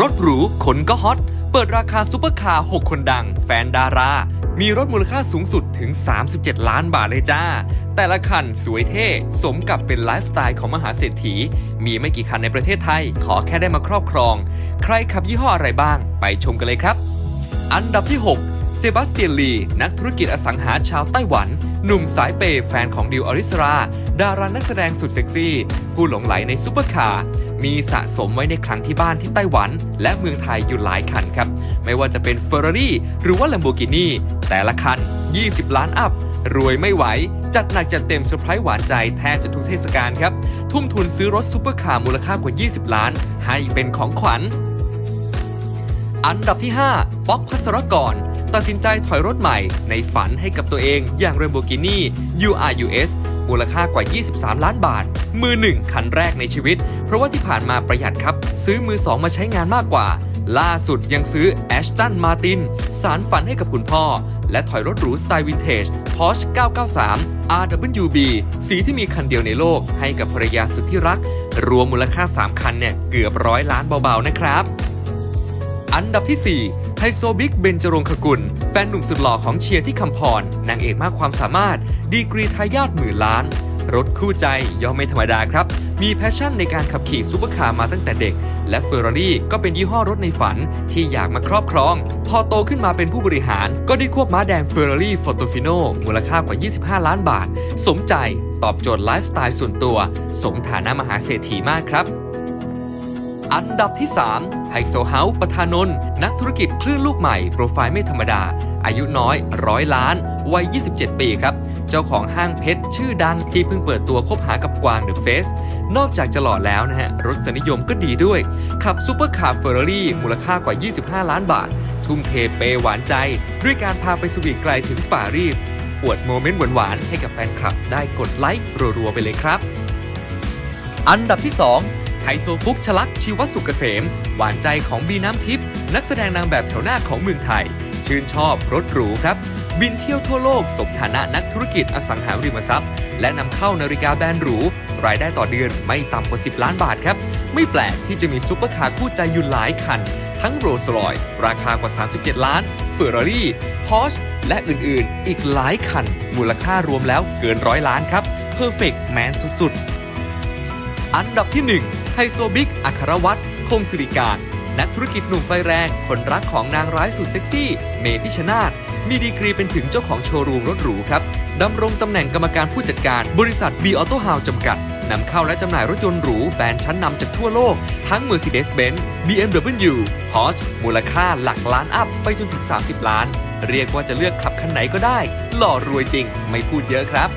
รถหรูคนก็ฮอต เปิดราคาซุปเปอร์คาร์6คนดัง แฟนดารา มีรถมูลค่าสูงสุดถึง 37 ล้านบาทเลยจ้า แต่ละคันสวยเท่ สมกับเป็นไลฟ์สไตล์ของมหาเศรษฐี มีไม่กี่คันในประเทศไทย ขอแค่ได้มาครอบครอง ใครขับยี่ห้ออะไรบ้าง ไปชมกันเลยครับ อันดับที่ 6 เซบาสเตียนลี นักธุรกิจอสังหาชาวไต้หวัน หนุ่มสายเปย์แฟนของดิวอริสรา ดารานักแสดงสุดเซ็กซี่ ผู้หลงไหลในซุปเปอร์คาร์มีสะสมไว้ในคลังที่บ้านที่ไต้หวัน และเมืองไทยอยู่หลายคันครับ ไม่ว่าจะเป็น Ferrari หรือว่า Lamborghini แต่ละคัน 20 ล้าน up รวยไม่ไหว จัดหนักจัดเต็มเซอร์ไพรส์หวานใจแทบจะทุกเทศกาลครับ ทุ่มทุนซื้อรถซุปเปอร์คาร์มูลค่ากว่า 20 ล้าน ให้เป็นของขวัญ อันดับที่ 5 ป๊อกภัสสรกรณ์ ตัดสินใจถอยรถใหม่ในฝันให้กับตัวเองอย่าง Lamborghini URUS มูลค่ากว่า 23 ล้านบาท มือหนึ่งคันแรกในชีวิต เพราะว่าที่ผ่านมาประหยัดครับ ซื้อมือสองมาใช้งานมากกว่า ล่าสุดยังซื้อ Ashton Martin สารฝันให้กับคุณพ่อ และถอยรถหรูสไตล์วินเทจ Porsche 993 RWB สีที่มีคันเดียวในโลกให้กับภรรยาสุดที่รัก รวมมูลค่า 3 คันเนี่ยเกือบร้อยล้านเบาๆนะครับ อันดับที่ 4 ไฮโซบิ๊กเบนจรงคกุล แฟนหนุ่มสุดหล่อของเชียร์ฑิฆัมพร นางเอกมากความสามารถ ดีกรีทายาทหมื่นล้าน รถคู่ใจย่อมไม่ธรรมดาครับ มี passion ในการขับขี่ซูเปอร์คาร์มาตั้งแต่เด็ก และเฟอร์รารี่ก็เป็นยี่ห้อรถในฝันที่อยากมาครอบครอง พอโตขึ้นมาเป็นผู้บริหาร ก็ได้ควบม้าแดง Ferrari Portofino มูลค่ากว่า 25 ล้านบาท สมใจตอบโจทย์ไลฟ์สไตล์ส่วนตัว สมฐานะมหาเศรษฐีมากครับ อันดับที่ 3 ไฮโซเฮาส์ประธานนท์นักธุรกิจคลื่นลูกใหม่โปรไฟล์ไม่ธรรมดา อายุน้อยร้อยล้าน วัย 27 ปีครับ เจ้าของห้างเพชร ชื่อดังที่เพิ่งเปิดตัวคบหากับกวาง The Face นอกจากจะหล่อแล้วนะฮะ รสนิยมก็ดีด้วย ขับซูเปอร์คาร์เฟอร์รารี่มูลค่ากว่า 25 ล้านบาท ทุ่มเทเปย์หวานใจ ด้วยการพาไป sweet ไกลถึงปารีสอวด moment หวานๆให้กับแฟนคลับได้กดไลค์รัวๆไปเลยครับ อันดับที่ 2 ไฮโซฟุกชลักชีวสุกเกษม หวานใจของบีน้ำทิพย์นักแสดงนางแบบแถวหน้าของเมืองไทย ชื่นชอบรถหรูครับ บินเที่ยวทั่วโลกสมฐานะนักธุรกิจอสังหาริมทรัพย์ และนำเข้านาฬิกาแบรนด์หรู รายได้ต่อเดือนไม่ต่ำกว่า 10 ล้านบาทครับ ไม่แปลกที่จะมีซุปเปอร์คาร์คู่ใจอยู่หลายคัน ทั้งโรลส์รอยราคากว่า 37 ล้าน Ferrari Porsche และอื่นๆ อีกหลายคัน มูลค่ารวมแล้วเกินร้อยล้านครับ perfect man สุดๆ อันดับที่ 1 ไฮโซบิ๊ก อัครวัตรคงสิริการ นักธุรกิจหนุ่มไฟแรง คนรักของนางร้ายสุดเซ็กซี่ เมย์พิชญ์นาฏมีดีกรีเป็นถึงเจ้าของโชว์รูมรถหรูครับ ดำรงตำแหน่งกรรมการผู้จัดการ บริษัท B Auto House จำกัดนำเข้าและจำหน่ายรถยนต์หรู แบรนด์ชั้นนำจากทั่วโลก ทั้ง Mercedes-Benz BMW Porsche มูลค่าหลักล้าน up ไปจนถึง 30 ล้าน เรียกว่าจะเลือกขับคันไหนก็ได้ หล่อรวยจริง ไม่พูดเยอะครับ